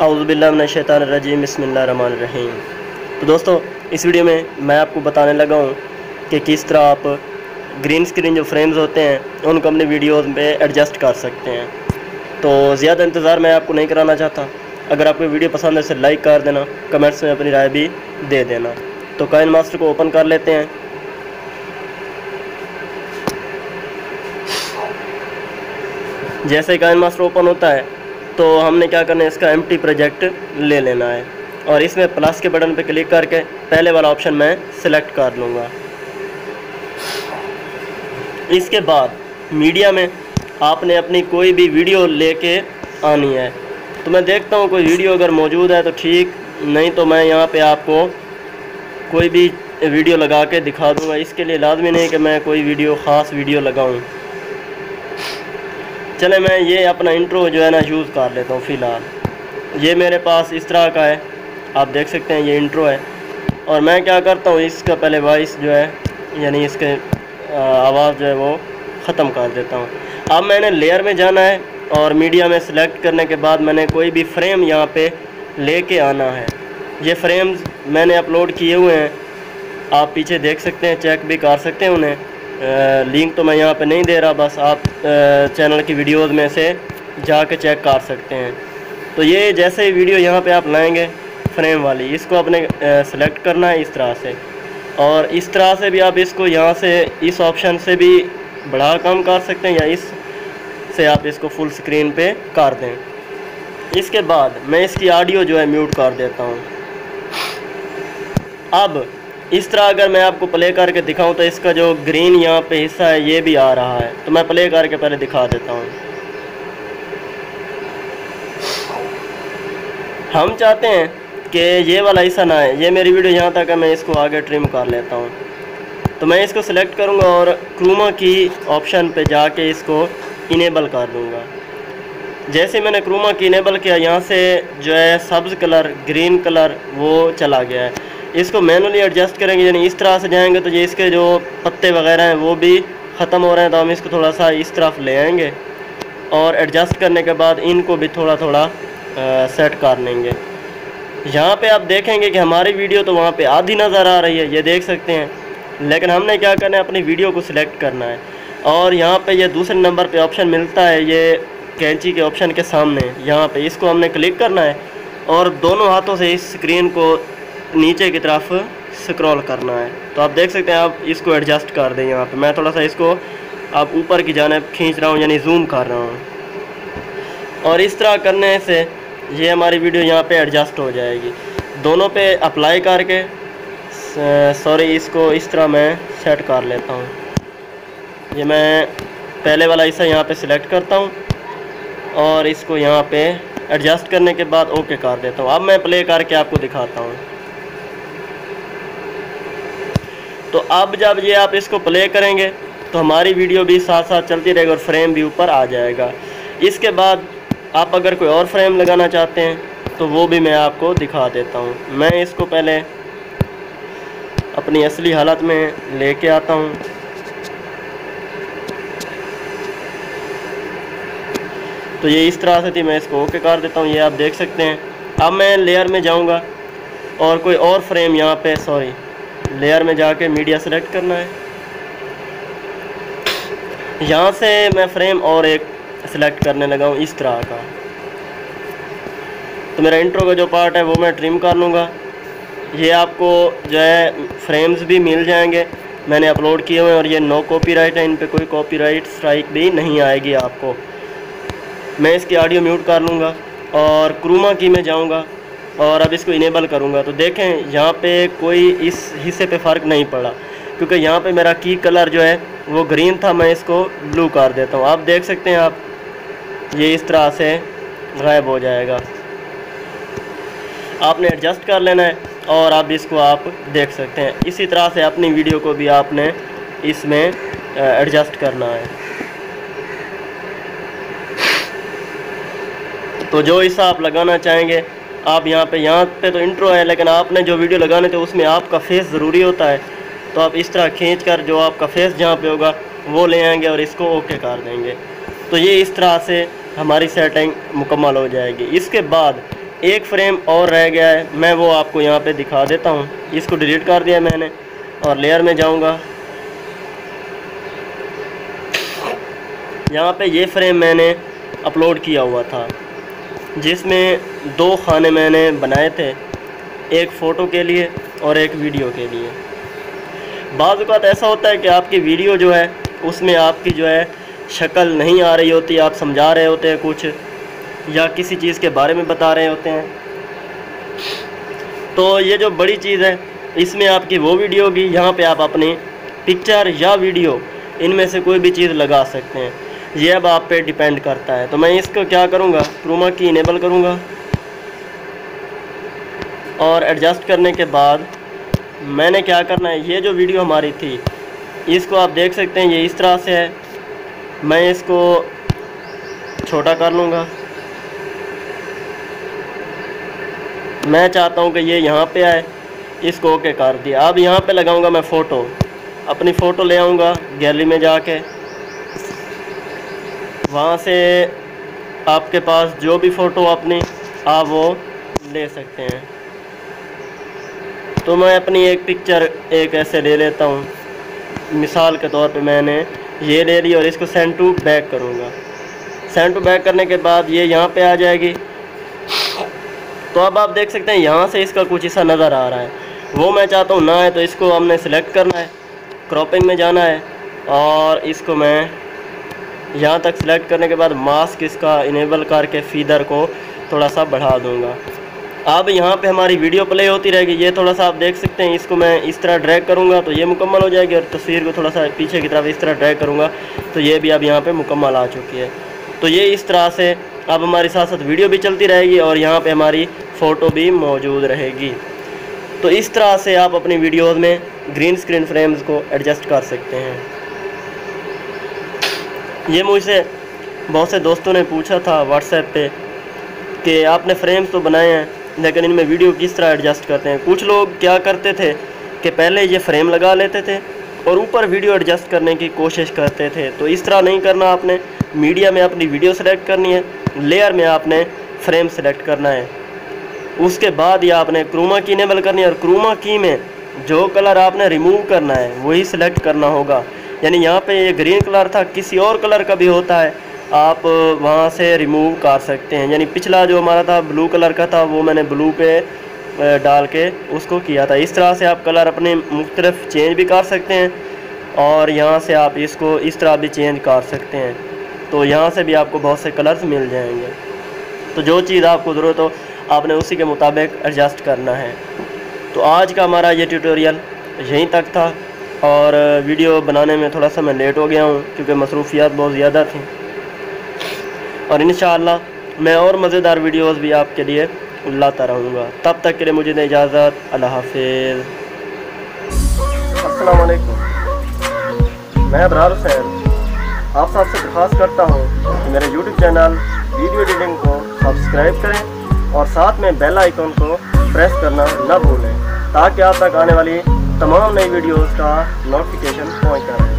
अउज़बिल्लाशैतानरजीम बसमीम तो दोस्तों, इस वीडियो में मैं आपको बताने लगा हूँ कि किस तरह आप ग्रीन स्क्रीन जो फ्रेम्स होते हैं, उनको अपने वीडियोस में एडजस्ट कर सकते हैं। तो ज़्यादा इंतज़ार मैं आपको नहीं कराना चाहता। अगर आपको वीडियो पसंद है, इसे लाइक कर देना, कमेंट्स में अपनी राय भी दे देना। तो काइन मास्टर को ओपन कर लेते हैं। जैसे काइन मास्टर ओपन होता है तो हमने क्या करना है, इसका एम प्रोजेक्ट ले लेना है। और इसमें प्लस के बटन पर क्लिक करके पहले वाला ऑप्शन मैं सिलेक्ट कर लूँगा। इसके बाद मीडिया में आपने अपनी कोई भी वीडियो लेके आनी है। तो मैं देखता हूँ कोई वीडियो अगर मौजूद है तो ठीक, नहीं तो मैं यहाँ पे आपको कोई भी वीडियो लगा के दिखा दूँगा। इसके लिए लाजमी नहीं कि मैं कोई वीडियो ख़ास वीडियो लगाऊँ। चले, मैं ये अपना इंट्रो जो है ना यूज़ कर लेता हूँ फ़िलहाल। ये मेरे पास इस तरह का है। आप देख सकते हैं, ये इंट्रो है। और मैं क्या करता हूँ, इसका पहले वॉइस जो है, यानी इसके आवाज़ जो है वो ख़त्म कर देता हूँ। अब मैंने लेयर में जाना है और मीडिया में सिलेक्ट करने के बाद मैंने कोई भी फ्रेम यहाँ पे लेके आना है। ये फ्रेम्स मैंने अपलोड किए हुए हैं। आप पीछे देख सकते हैं चेक भी कर सकते हैं उन्हें। लिंक तो मैं यहाँ पे नहीं दे रहा, बस आप चैनल की वीडियोस में से जाके चेक कर सकते हैं। तो ये जैसे ही वीडियो यहाँ पे आप लाएँगे फ्रेम वाली, इसको अपने सेलेक्ट करना है इस तरह से। और इस तरह से भी आप इसको यहाँ से, इस ऑप्शन से भी बढ़ा कम कर सकते हैं या इस से आप इसको फुल स्क्रीन पे कर दें। इसके बाद मैं इसकी ऑडियो जो है म्यूट कर देता हूँ। अब इस तरह अगर मैं आपको प्ले करके दिखाऊँ तो इसका जो ग्रीन यहाँ पे हिस्सा है, ये भी आ रहा है। तो मैं प्ले करके पहले दिखा देता हूँ। हम चाहते हैं कि ये वाला हिस्सा ना है ये मेरी वीडियो यहाँ तक है, मैं इसको आगे ट्रिम कर लेता हूँ। तो मैं इसको सिलेक्ट करूँगा और क्रूमा की ऑप्शन पे जाके इसको इनेबल कर दूँगा। जैसे मैंने क्रूमा की इनेबल किया, यहाँ से जो है सब्ज़ कलर ग्रीन कलर वो चला गया है। इसको मैनुअली एडजस्ट करेंगे यानी इस तरह से जाएँगे तो ये इसके जो पत्ते वगैरह हैं वो भी ख़त्म हो रहे हैं तो हम इसको थोड़ा सा इस तरफ़ ले आएँगे और एडजस्ट करने के बाद इनको भी थोड़ा थोड़ा आ, सेट कर लेंगे। यहाँ पे आप देखेंगे कि हमारी वीडियो तो वहाँ पे आधी नज़र आ रही है ये देख सकते हैं लेकिन हमने क्या करना है अपनी वीडियो को सिलेक्ट करना है। और यहाँ पे ये दूसरे नंबर पे ऑप्शन मिलता है ये कैंची के ऑप्शन के सामने यहाँ पे इसको हमने क्लिक करना है और दोनों हाथों से इस स्क्रीन को नीचे की तरफ़ स्क्रॉल करना है। तो आप देख सकते हैं, आप इसको एडजस्ट कर दें यहाँ पे। मैं थोड़ा सा इसको आप ऊपर की जानब खींच रहा हूँ, यानी जूम कर रहा हूँ। और इस तरह करने से ये हमारी वीडियो यहाँ पे एडजस्ट हो जाएगी। दोनों पे अप्लाई करके सॉरी इसको इस तरह मैं सेट कर लेता हूँ। ये मैं पहले वाला हिस्सा यहाँ पे सिलेक्ट करता हूँ और इसको यहाँ पे एडजस्ट करने के बाद ओके कर देता हूँ। अब मैं प्ले करके आपको दिखाता हूँ। तो अब जब ये आप इसको प्ले करेंगे तो हमारी वीडियो भी साथ साथ चलती रहेगी और फ्रेम भी ऊपर आ जाएगा। इसके बाद आप अगर कोई और फ्रेम लगाना चाहते हैं तो वो भी मैं आपको दिखा देता हूँ। मैं इसको पहले अपनी असली हालत में लेके आता हूँ। तो ये इस तरह से थी, मैं इसको ओके कर देता हूँ। ये आप देख सकते हैं। अब मैं लेयर में जाऊँगा और कोई और फ्रेम यहाँ पे सॉरी लेयर में जाके मीडिया सेलेक्ट करना है। यहाँ से मैं फ्रेम और एक सिलेक्ट करने लगा हूँ इस तरह का। तो मेरा इंट्रो का जो पार्ट है वो मैं ट्रिम कर लूँगा। ये आपको जो है फ्रेम्स भी मिल जाएँगे। मैंने अपलोड किए हुए हैं और ये नो कॉपीराइट है, इन पे कोई कॉपीराइट स्ट्राइक भी नहीं आएगी आपको। मैं इसकी ऑडियो म्यूट कर लूँगा और क्रूमा की में जाऊँगा। और अब इसको इनेबल करूँगा। तो देखें, यहाँ पे कोई इस हिस्से पे फ़र्क नहीं पड़ा, क्योंकि यहाँ पे मेरा की कलर जो है, वो ग्रीन था, मैं इसको ब्लू कर देता हूँ। आप देख सकते हैं आप, ये इस तरह से गायब हो जाएगा। आपने एडजस्ट कर लेना है और अब इसको आप देख सकते हैं। इसी तरह से अपनी वीडियो को भी आपने इसमें एडजस्ट करना है। तो जो हिस्सा आप लगाना चाहेंगे आप यहाँ पे यहाँ पे तो इंट्रो है, लेकिन आपने जो वीडियो लगाने थे, उसमें आपका फेस ज़रूरी होता है। तो आप इस तरह खींच कर जो आपका फेस जहाँ पे होगा, वो ले आएँगे और इसको ओके कर देंगे। तो ये इस तरह से हमारी सेटिंग मुकम्मल हो जाएगी। इसके बाद एक फ्रेम और रह गया है, मैं वो आपको यहाँ पे दिखा देता हूँ। इसको डिलीट कर दिया मैंने और लेयर में जाऊँगा। यहाँ पे ये फ्रेम मैंने अपलोड किया हुआ था, जिसमें दो खाने मैंने बनाए थे, एक फ़ोटो के लिए और एक वीडियो के लिए। बाज़ अवत ऐसा होता है कि आपकी वीडियो जो है, उसमें आपकी जो है शक्ल नहीं आ रही होती, आप समझा रहे होते हैं कुछ, या किसी चीज़ के बारे में बता रहे होते हैं। तो ये जो बड़ी चीज़ है, इसमें आपकी वो वीडियो होगी, यहाँ पे आप अपनी पिक्चर या वीडियो, इनमें से कोई भी चीज़ लगा सकते हैं। ये अब आप पे डिपेंड करता है। तो मैं इसको क्या करूँगा क्रोमा की इनेबल करूँगा। और एडजस्ट करने के बाद मैंने क्या करना है, ये जो वीडियो हमारी थी, इसको आप देख सकते हैं, ये इस तरह से है। मैं इसको छोटा कर लूँगा। मैं चाहता हूँ कि ये यहाँ पे आए, इसको ओके कर दिया। अब यहाँ पे लगाऊँगा मैं फ़ोटो अपनी फ़ोटो ले आऊँगा गैलरी में जाके। वहाँ से आपके पास जो भी फ़ोटो अपनी, आप वो ले सकते हैं। तो मैं अपनी एक पिक्चर एक ऐसे ले लेता हूँ। मिसाल के तौर पे मैंने ये ले ली और इसको सेंड टू बैक करूँगा। सेंड टू बैक करने के बाद ये यहाँ पे आ जाएगी। तो अब आप देख सकते हैं, यहाँ से इसका कुछ हिस्सा नज़र आ रहा है। वो मैं चाहता हूँ ना है तो इसको हमने सेलेक्ट करना है। क्रॉपिंग में जाना है और इसको मैं यहाँ तक सिलेक्ट करने के बाद मास्क इसका इनेबल करके फीदर को थोड़ा सा बढ़ा दूँगा। अब यहाँ पे हमारी वीडियो प्ले होती रहेगी। ये थोड़ा सा आप देख सकते हैं, इसको मैं इस तरह ड्रैग करूँगा तो ये मुकम्मल हो जाएगी और तस्वीर को थोड़ा सा पीछे की तरफ़ इस तरह ड्रैग करूँगा तो ये भी अब यहाँ पे मुकम्मल आ चुकी है। तो ये इस तरह से अब हमारे साथ साथ वीडियो भी चलती रहेगी और यहाँ पर हमारी फ़ोटो भी मौजूद रहेगी। तो इस तरह से आप अपनी वीडियोज़ में ग्रीन स्क्रीन फ्रेम्स को एडजस्ट कर सकते हैं। ये मुझसे बहुत से दोस्तों ने पूछा था व्हाट्सएप पे कि आपने फ्रेम्स तो बनाए हैं लेकिन इनमें वीडियो किस तरह एडजस्ट करते हैं? कुछ लोग क्या करते थे कि पहले ये फ्रेम लगा लेते थे और ऊपर वीडियो एडजस्ट करने की कोशिश करते थे। तो इस तरह नहीं करना आपने। मीडिया में अपनी वीडियो सेलेक्ट करनी है। लेयर में आपने फ्रेम सेलेक्ट करना है। उसके बाद ये आपने क्रोमा की इनेबल करनी है और क्रोमा की में जो कलर आपने रिमूव करना है, वही सिलेक्ट करना होगा। यानी यहाँ पे ये ग्रीन कलर था, किसी और कलर का भी होता है। आप वहाँ से रिमूव कर सकते हैं। यानी पिछला जो हमारा था ब्लू कलर का था, वो मैंने ब्लू पे डाल के उसको किया था। इस तरह से आप कलर अपने मुख्तलिफ़ चेंज भी कर सकते हैं और यहाँ से आप इसको इस तरह भी चेंज कर सकते हैं। तो यहाँ से भी आपको बहुत से कलर्स मिल जाएँगे। तो जो चीज़ आपको ज़रूरत हो, आपने उसी के मुताबिक एडजस्ट करना है। तो आज का हमारा ये ट्यूटोरियल यहीं तक था और वीडियो बनाने में थोड़ा सा मैं लेट हो गया हूँ, क्योंकि मसरूफियात बहुत ज़्यादा थी। और इन मैं और मज़ेदार वीडियोस भी आपके लिए लाता रहूँगा। तब तक के लिए मुझे इजाज़त, अल्लाह हाफिज़। मैं अबरार हुसैन। आप सबसे दरख्वास्त करता हूँ कि मेरे यूट्यूब चैनल वीडियो एडिटिंग को सब्सक्राइब करें और साथ में बेल आइकन को प्रेस करना न भूलें ताकि आप तक आने वाली तमाम नई वीडियोस का नोटिफिकेशन पहुँच जाए